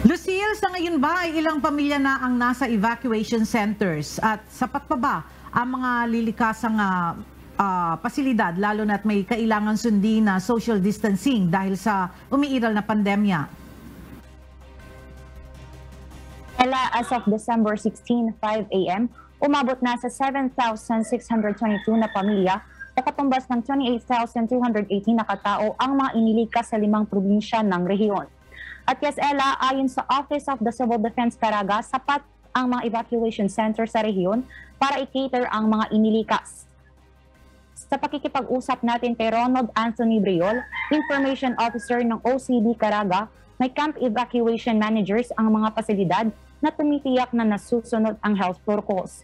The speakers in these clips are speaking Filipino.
Lucille, sa ngayon ba ay ilang pamilya na ang nasa evacuation centers at sapat pa ba ang mga lilikasang ah, ah, pasilidad lalo na't may kailangan sundin na social distancing dahil sa umiiral na pandemya? Ella, as of December 16, 5 a.m., umabot na sa 7,622 na pamilya o katumbas ng 28,218 na katao ang mga inilikas sa limang probinsya ng rehiyon. At yes, Ella, ayon sa Office of the Civil Defense Caraga, sapat ang mga evacuation center sa rehiyon para i-cater ang mga inilikas. Sa pakikipag-usap natin kay Ronald Anthony Briol, Information Officer ng OCD Caraga, may camp evacuation managers ang mga pasilidad na tumitiyak na nasusunod ang health protocols.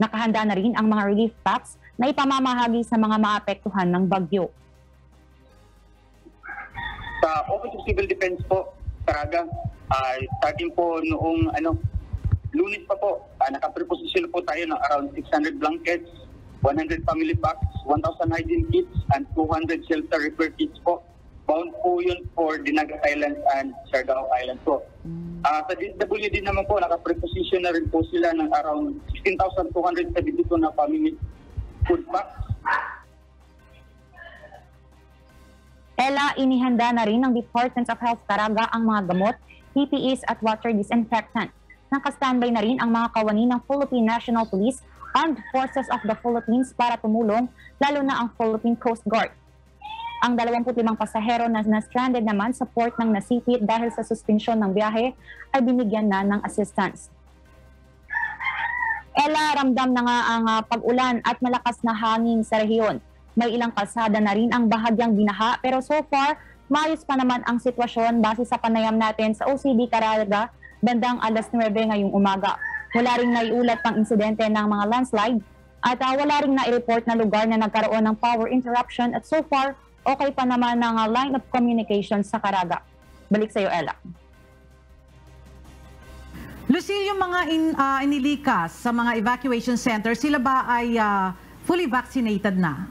Nakahanda na rin ang mga relief packs na ipamamahagi sa mga maapektuhan ng bagyo. sa Office of Civil Defense po, Caraga, ay starting po noong ano, lunes pa po, uh, nakapreposition po tayo ng around 600 blankets, 100 family packs, 1,000 hygiene kits, and 200 shelter repair kits po. Bound po yun for Dinagat Island and Siargao Island po. Ah, sa DSWD naman po, nakapreposition na rin po sila ng around 16,272 na family food packs. Ella, inihanda na rin ng Department of Health Caraga ang mga gamot, PPEs at water disinfectant. Nakastandby na rin ang mga kawani ng Philippine National Police, Armed Forces of the Philippines para tumulong, lalo na ang Philippine Coast Guard. Ang 25 pasahero na na-stranded naman sa port ng Nasipit dahil sa suspensyon ng biyahe ay binigyan na ng assistance. Ella, ramdam na nga ang ah, pag-ulan at malakas na hangin sa rehiyon. May ilang kalsada na rin ang bahagyang binaha pero so far, maayos pa naman ang sitwasyon base sa panayam natin sa OCD Caraga bandang alas 9 ngayong umaga. Wala ring naiulat pang insidente ng mga landslide at ah, wala ring na-report na lugar na nagkaroon ng power interruption at so far, okay pa naman ang ah, line of communication sa Caraga. Balik sa iyo, Ella. Lucille, yung mga in, ah, inilikas sa mga evacuation centers, sila ba ay ah, fully vaccinated na?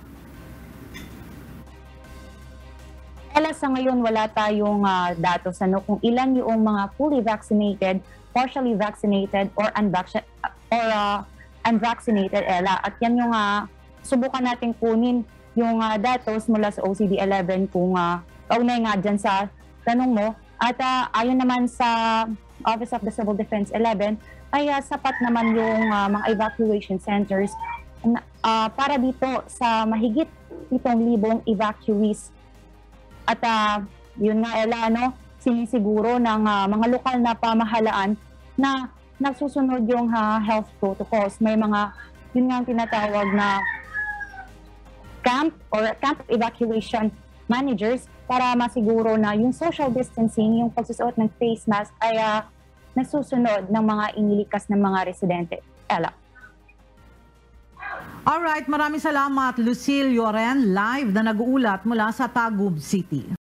Ella, sa ngayon wala tayong ah, datos ano kung ilan yung mga fully vaccinated, partially vaccinated or unvaccinated or ah, unvaccinated Ella. At yan yung ah, subukan nating kunin yung ah, datos mula sa OCD-11 kung uh, kaunay nga dyan sa tanong mo. At ah, ayon naman sa Office of the Civil Defense 11 ay ah, sapat naman yung ah, mga evacuation centers ah, para dito sa mahigit 7,000 evacuees at ah, yun nga, Ella, ano, sinisiguro ng ah, mga lokal na pamahalaan na nagsusunod yung ah, health protocols. May mga, yun nga tinatawag na camp or camp evacuation managers para masiguro na yung social distancing, yung pagsusuot ng face mask ay ah, nasusunod ng mga inilikas ng mga residente. Ella. Alright, maraming salamat Lucille Yoren live na nag-uulat mula sa Tagum City.